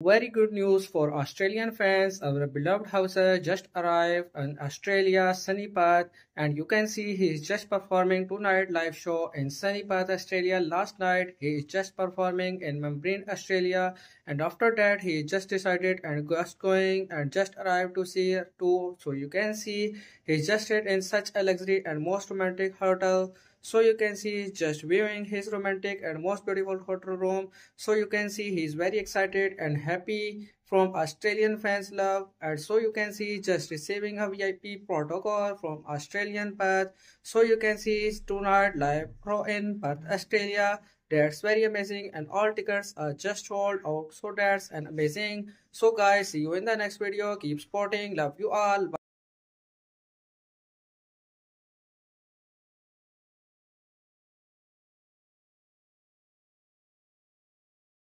Very good news for Australian fans. Our beloved Hauser just arrived in Australia, Sunny Perth, and you can see he is just performing tonight live show in Sunny Perth, Australia. Last night he is just performing in Melbourne, Australia, and after that he just decided and just going and just arrived to see too. So you can see he just stayed in such a luxury and most romantic hotel so you can see he's just viewing his romantic and most beautiful hotel room. So you can see he's very excited and happy from australian fans love. And so you can see just receiving a vip protocol from australian Perth so you can see tonight live pro in perth australia. That's very amazing. And all tickets are just sold out. So that's an amazing. So guys see you in the next video. Keep sporting. Love you all. Bye.